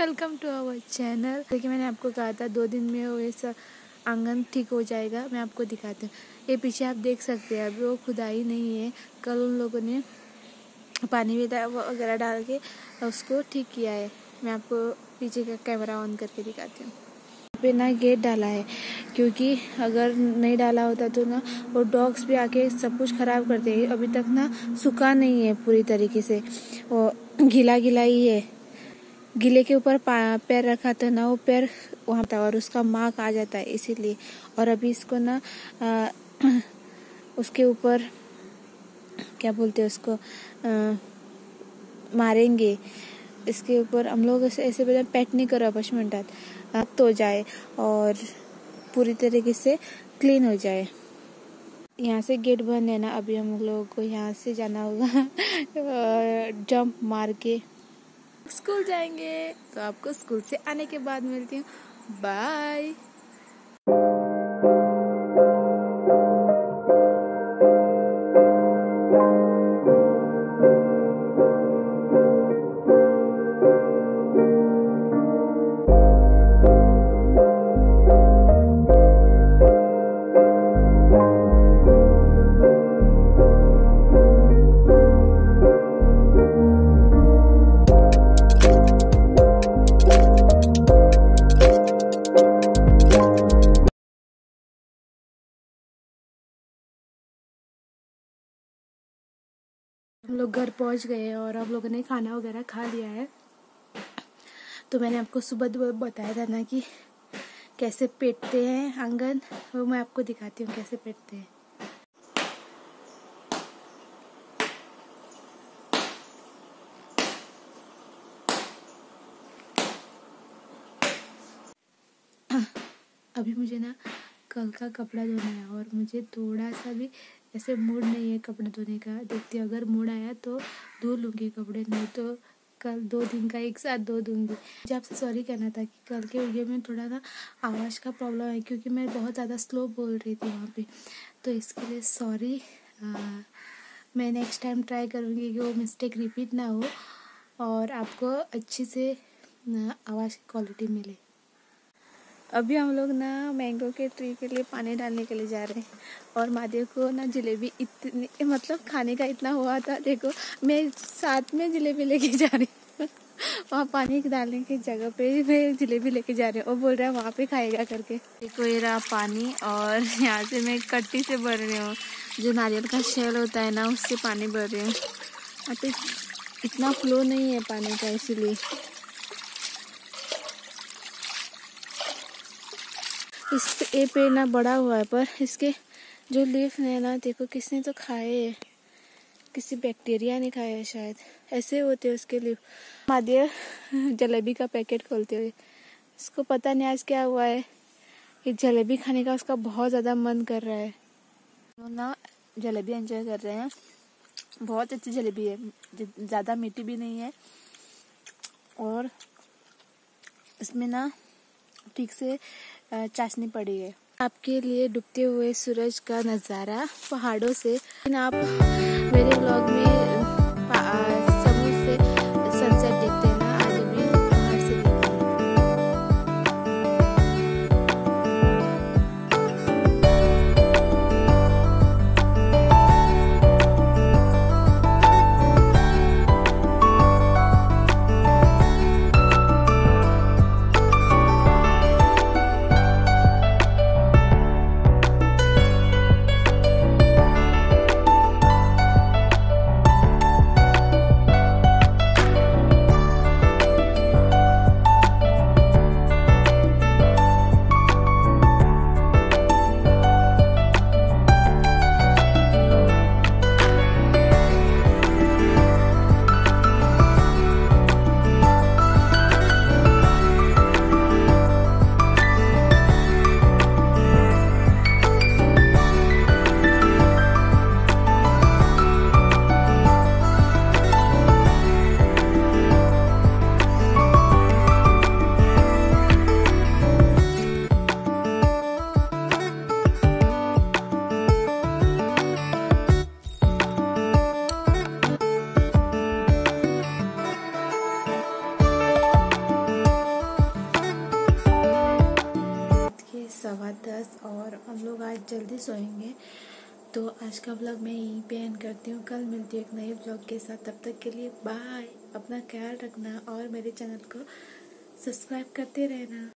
Welcome to our channel देखिए, मैंने आपको कहा था, दो दिन में वो ऐसा आँगन ठीक हो जाएगा, मैं आपको दिखाती हूँ। ये पीछे आप देख सकते हैं, अभी वो खुदाई नहीं है। कल उन लोगों ने पानी वगैरह डाल के उसको ठीक किया है। मैं आपको पीछे का कैमरा ऑन करके दिखाती हूँ। पे ना गेट डाला है, क्योंकि अगर नहीं डाला होता तो ना वो डॉग्स भी आके सब कुछ खराब करते हैं। अभी तक ना सूखा नहीं है पूरी तरीके से। वो गीला गीला ही है। गीले के ऊपर पैर रखा था ना वो पैर वहाँ था और उसका मार्क आ जाता है इसीलिए। और अभी इसको ना आ, उसके ऊपर क्या बोलते हैं उसको आ, मारेंगे। इसके ऊपर हम लोग ऐसे बोले पेट नहीं करो मिनटात तो जाए और पूरी तरीके से क्लीन हो जाए। यहाँ से गेट बंद है ना अभी हम लोगों को यहाँ से जाना होगा। जंप मार के। स्कूल जाएँगे। तो आपको स्कूल से आने के बाद मिलती हूँ। बाय। हम लोग घर पहुँच गए और हम लोगों ने खाना वगैरह खा लिया है। तो मैंने आपको सुबह बताया था ना कि कैसे पेटते हैं आँगन, वो मैं आपको दिखाती हूँ कैसे पेटते हैं। अभी मुझे ना कल का कपड़ा धोना है और मुझे थोड़ा सा भी ऐसे मूड नहीं है कपड़े धोने का। देखती अगर मूड आया तो धो लूँगी कपड़े, नहीं तो कल दो दिन का एक साथ धो दूँगी। मुझे आपसे सॉरी कहना था कि कल के वीडियो में थोड़ा ना आवाज़ का प्रॉब्लम है, क्योंकि मैं बहुत ज़्यादा स्लो बोल रही थी वहाँ पे। तो इसके लिए सॉरी मैं नेक्स्ट टाइम ट्राई करूँगी कि वो मिस्टेक रिपीट ना हो और आपको अच्छी से आवाज़ की क्वालिटी मिले। अभी हम लोग ना मैंगो के ट्री के लिए पानी डालने के लिए जा रहे हैं। और महादेव को ना जलेबी इतनी मतलब खाने का इतना हुआ था, देखो, मैं साथ में जलेबी लेके जा रही हूँ। वहाँ पानी डालने की जगह पे मैं जलेबी लेके जा रही हूँ। और बोल रहा है वहाँ पे खाएगा करके। देखो ये रहा पानी और यहाँ से मैं कट्टी से भर रही हूँ। जो नारियल का शेल होता है ना, उससे पानी भर रही हूँ। तो इतना फ्लो नहीं है पानी का, इसीलिए। इस ए पेड़ ना बड़ा हुआ है, पर इसके जो लीफ है ना, देखो किसने तो खाए है। किसी बैक्टीरिया ने खाया है शायद। ऐसे होते हैं उसके लीफ। मादिया जलेबी का पैकेट खोलते हुए। उसको पता नहीं आज क्या हुआ है। कि जलेबी खाने का उसका बहुत ज़्यादा मन कर रहा है। ना जलेबी एंजॉय कर रहे हैं। बहुत अच्छी जलेबी है। ज़्यादा मीठी भी नहीं है। और इसमें ना ठीक से चाशनी पड़ी है। आपके लिए डूबते हुए सूरज का नज़ारा पहाड़ों से। आप मेरे ब्लॉग में दस और हम लोग आज जल्दी सोएँगे। तो आज का ब्लॉग मैं यहीं पे एंड करती हूँ। कल मिलती हूँ एक नए ब्लॉग के साथ। तब तक के लिए बाय अपना ख्याल रखना और मेरे चैनल को सब्सक्राइब करते रहना।